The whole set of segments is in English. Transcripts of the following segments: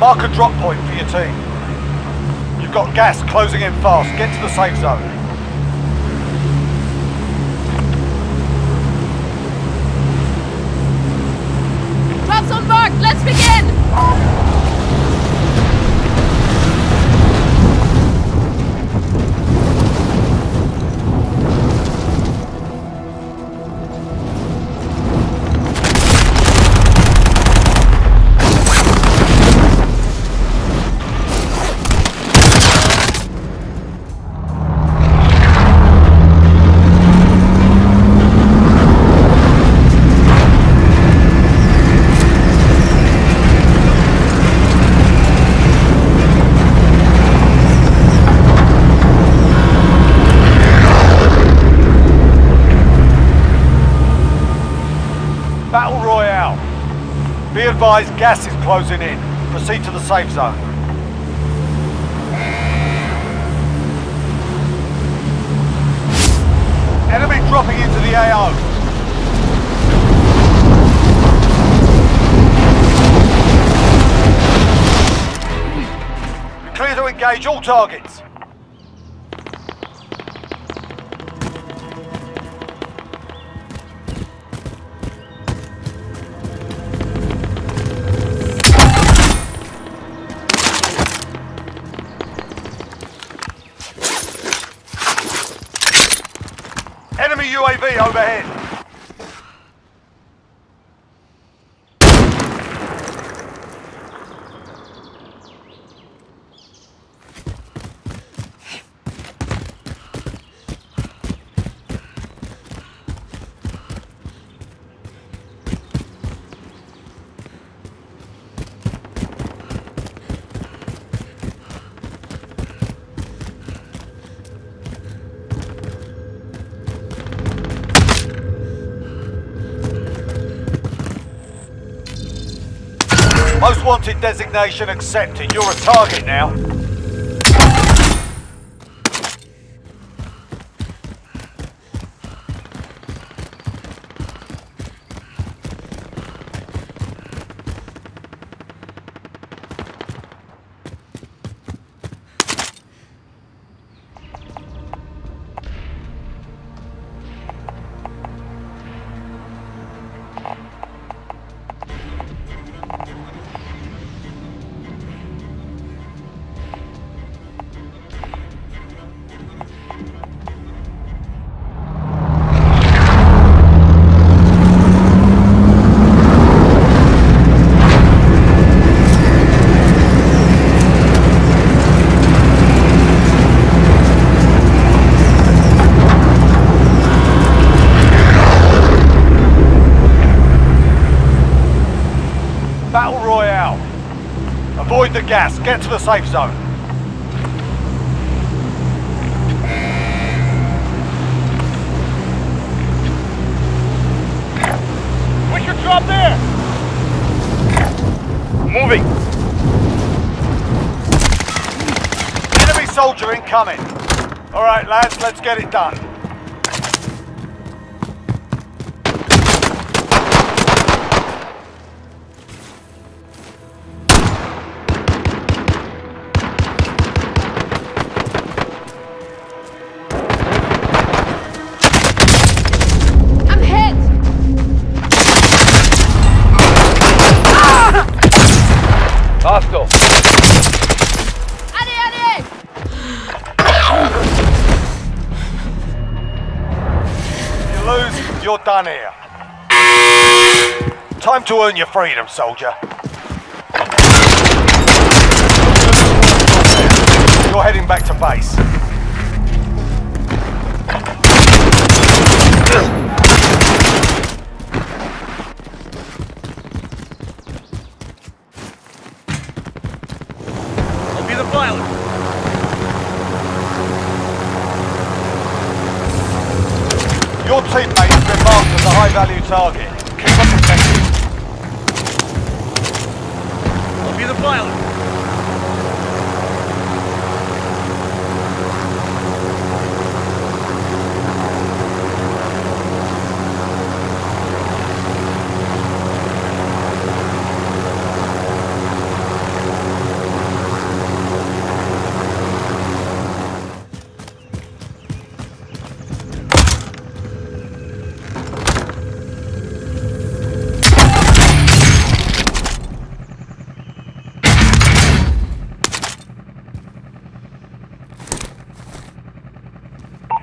Mark a drop point for your team. You've got gas closing in fast. Get to the safe zone. Drops on board! Let's begin! Gas is closing in. Proceed to the safe zone. Enemy dropping into the AO. Clear to engage all targets. Enemy UAV overhead. Most wanted designation accepted. You're a target now. Gas. Get to the safe zone. We should drop there. Moving. Enemy soldier incoming. All right, lads, let's get it done. You're done here. Time to earn your freedom, soldier. You're heading back to base. I'll be the pilot. Target.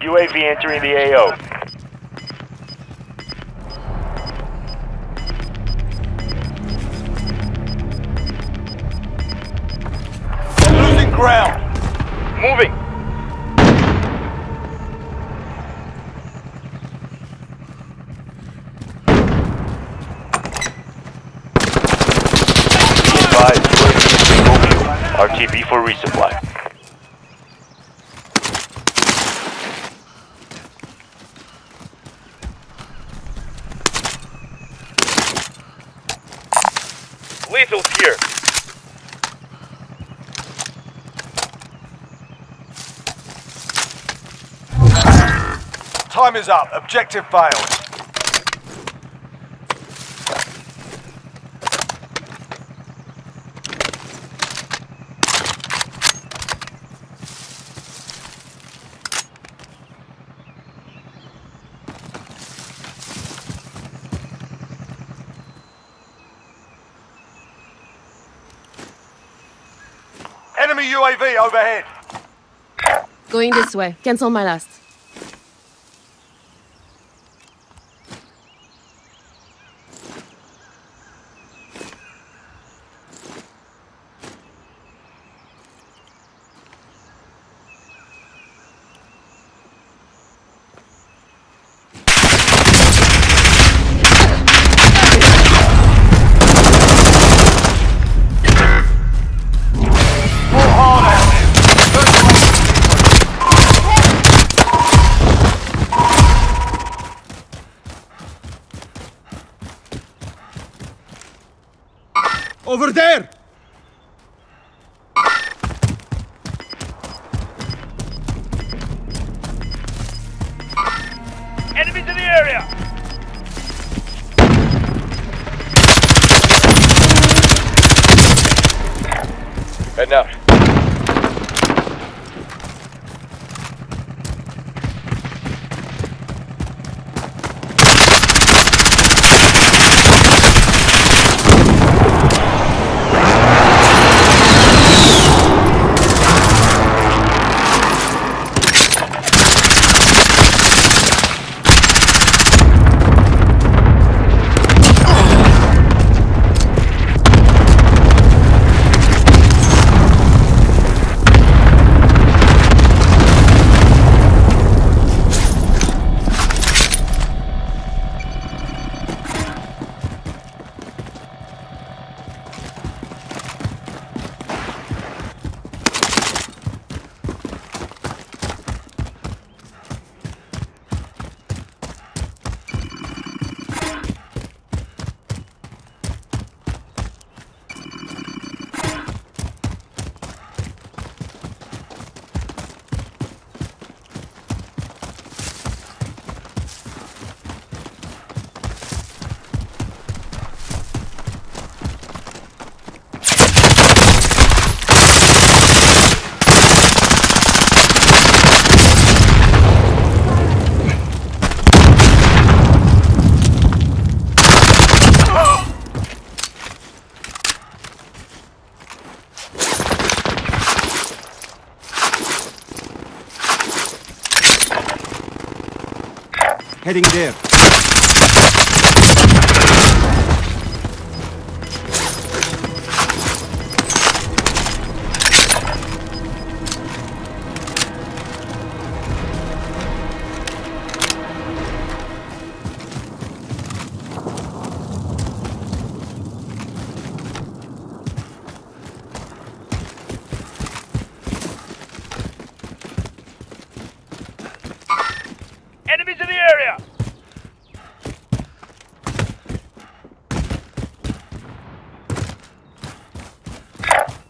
UAV entering the AO. Losing ground. Moving. Be advised, UAV is single fuel. RTB for resupply. Lethal's here. Time is up. Objective failed. Enemy UAV overhead. Going this way. Cancel my last. Over there! Heading there.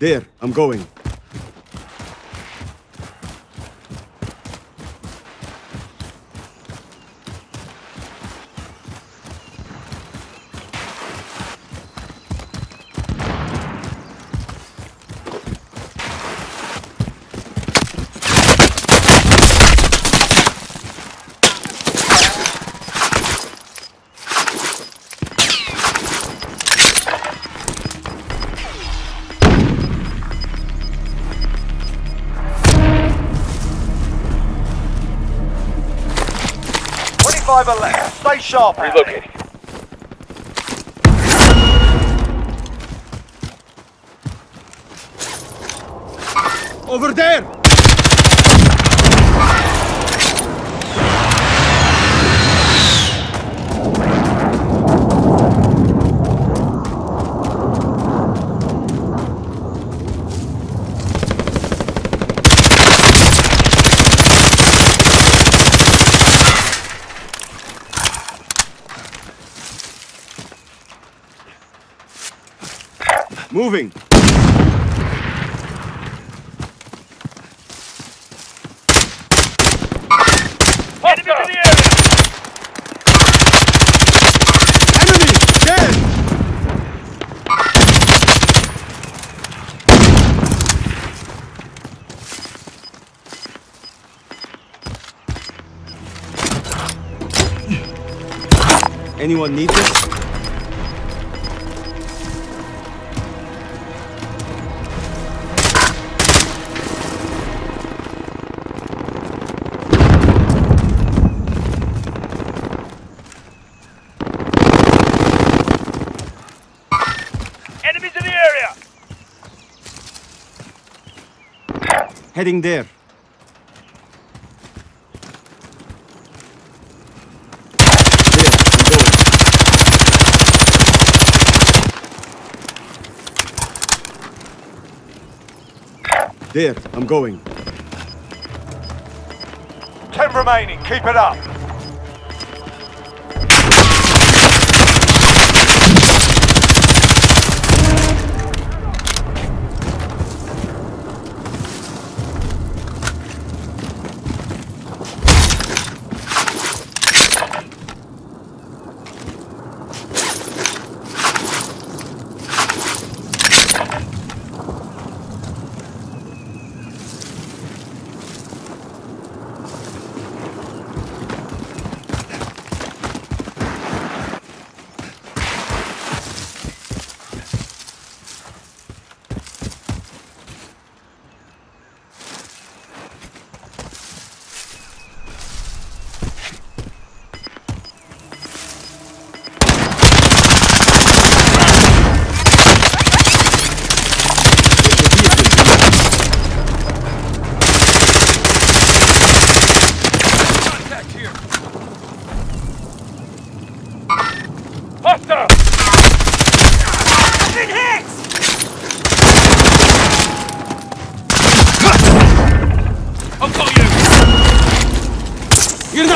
There, I'm going. Five are left. Stay sharp. Relocating. Over there! Moving! Enemy! Anyone need this? Heading there. There, I'm going. Ten remaining. Keep it up.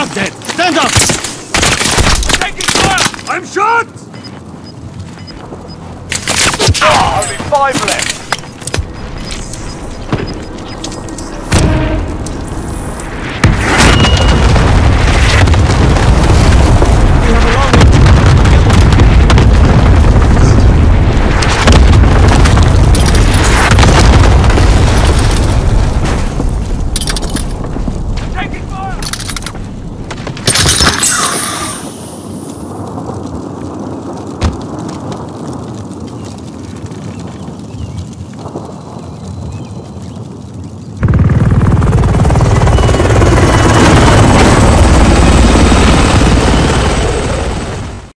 Not dead! Stand up! Taking fire! I'm shot! Only five left.